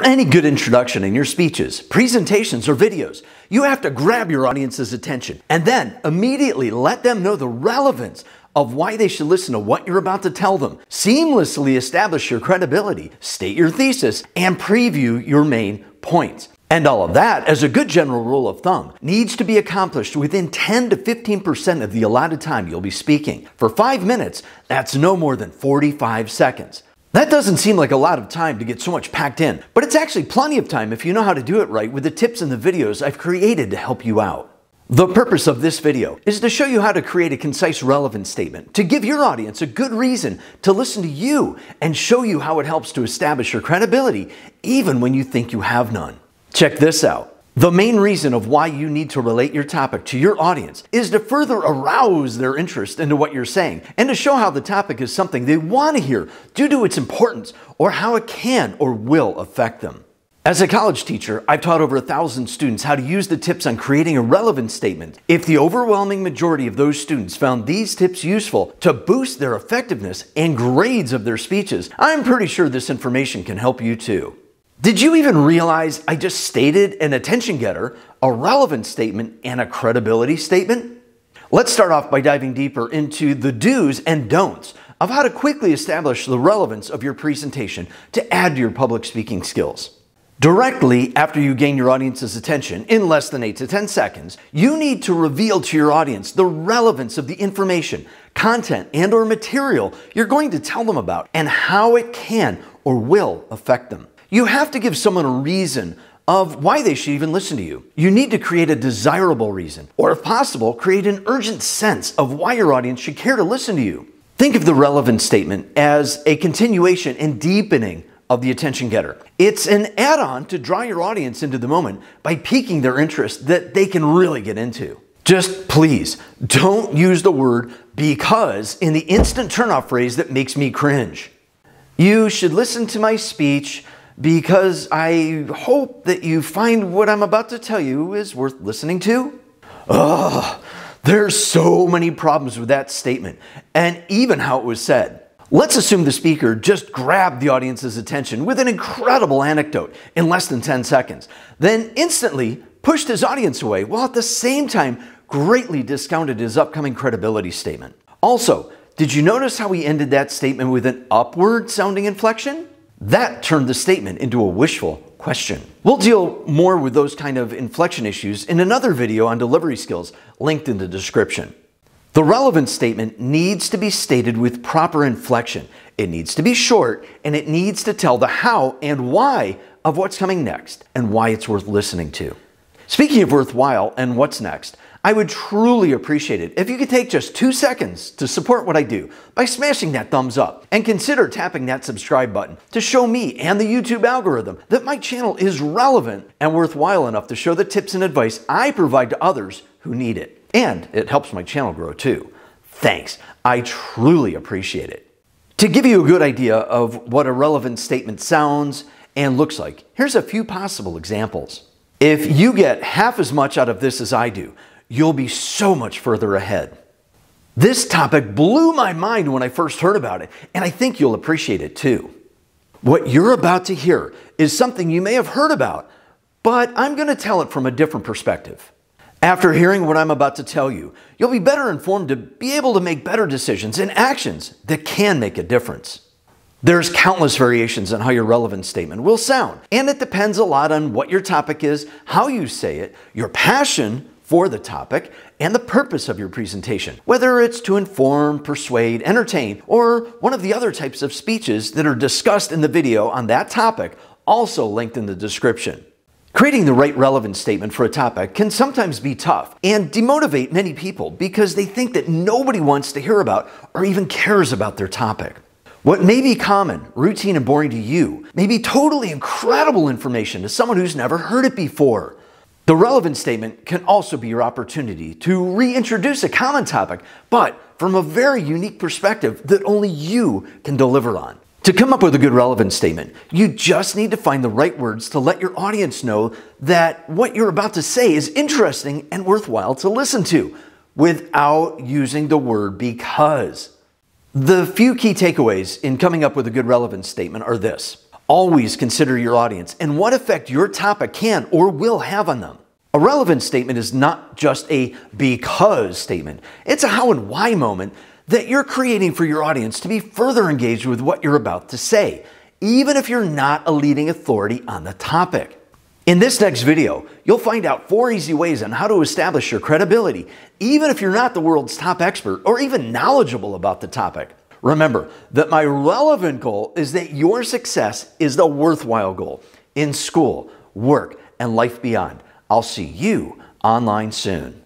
For any good introduction in your speeches, presentations, or videos, you have to grab your audience's attention and then immediately let them know the relevance of why they should listen to what you're about to tell them. Seamlessly establish your credibility, state your thesis, and preview your main points. And all of that, as a good general rule of thumb, needs to be accomplished within 10 to 15% of the allotted time you'll be speaking. For five minutes, that's no more than 45 seconds. That doesn't seem like a lot of time to get so much packed in, but it's actually plenty of time if you know how to do it right with the tips and the videos I've created to help you out. The purpose of this video is to show you how to create a concise relevant statement, to give your audience a good reason to listen to you, and show you how it helps to establish your credibility even when you think you have none. Check this out. The main reason of why you need to relate your topic to your audience is to further arouse their interest into what you're saying and to show how the topic is something they want to hear due to its importance or how it can or will affect them. As a college teacher, I've taught over a thousand students how to use the tips on creating a relevant statement. If the overwhelming majority of those students found these tips useful to boost their effectiveness and grades of their speeches, I'm pretty sure this information can help you too. Did you even realize I just stated an attention getter, a relevant statement, and a credibility statement? Let's start off by diving deeper into the do's and don'ts of how to quickly establish the relevance of your presentation to add to your public speaking skills. Directly after you gain your audience's attention in less than 8 to 10 seconds, you need to reveal to your audience the relevance of the information, content, and or material you're going to tell them about and how it can or will affect them. You have to give someone a reason of why they should even listen to you. You need to create a desirable reason, or if possible, create an urgent sense of why your audience should care to listen to you. Think of the relevant statement as a continuation and deepening of the attention getter. It's an add on to draw your audience into the moment by piquing their interest that they can really get into. Just please don't use the word because in the instant turnoff phrase that makes me cringe. You should listen to my speech because I hope that you find what I'm about to tell you is worth listening to. Ugh, there's so many problems with that statement and even how it was said. Let's assume the speaker just grabbed the audience's attention with an incredible anecdote in less than 10 seconds, then instantly pushed his audience away while at the same time greatly discounted his upcoming credibility statement. Also, did you notice how he ended that statement with an upward sounding inflection? That turned the statement into a wishful question. We'll deal more with those kind of inflection issues in another video on delivery skills linked in the description. The relevant statement needs to be stated with proper inflection. It needs to be short and it needs to tell the how and why of what's coming next and why it's worth listening to. Speaking of worthwhile and what's next, I would truly appreciate it if you could take just two seconds to support what I do by smashing that thumbs up and consider tapping that subscribe button to show me and the YouTube algorithm that my channel is relevant and worthwhile enough to show the tips and advice I provide to others who need it. And it helps my channel grow too. Thanks. I truly appreciate it. To give you a good idea of what a relevant statement sounds and looks like, here's a few possible examples. If you get half as much out of this as I do, you'll be so much further ahead. This topic blew my mind when I first heard about it, and I think you'll appreciate it too. What you're about to hear is something you may have heard about, but I'm going to tell it from a different perspective. After hearing what I'm about to tell you, you'll be better informed to be able to make better decisions and actions that can make a difference. There's countless variations on how your relevant statement will sound, and it depends a lot on what your topic is, how you say it, your passion for the topic and the purpose of your presentation, whether it's to inform, persuade, entertain, or one of the other types of speeches that are discussed in the video on that topic, also linked in the description. Creating the right relevant statement for a topic can sometimes be tough and demotivate many people because they think that nobody wants to hear about or even cares about their topic. What may be common, routine, and boring to you may be totally incredible information to someone who's never heard it before. The relevant statement can also be your opportunity to reintroduce a common topic, but from a very unique perspective that only you can deliver on. To come up with a good relevant statement, you just need to find the right words to let your audience know that what you're about to say is interesting and worthwhile to listen to without using the word because. The few key takeaways in coming up with a good relevant statement are this. Always consider your audience and what effect your topic can or will have on them. A relevant statement is not just a because statement, it's a how and why moment that you're creating for your audience to be further engaged with what you're about to say, even if you're not a leading authority on the topic. In this next video, you'll find out four easy ways on how to establish your credibility, even if you're not the world's top expert or even knowledgeable about the topic. Remember that my relevant goal is that your success is the worthwhile goal in school, work, and life beyond. I'll see you online soon.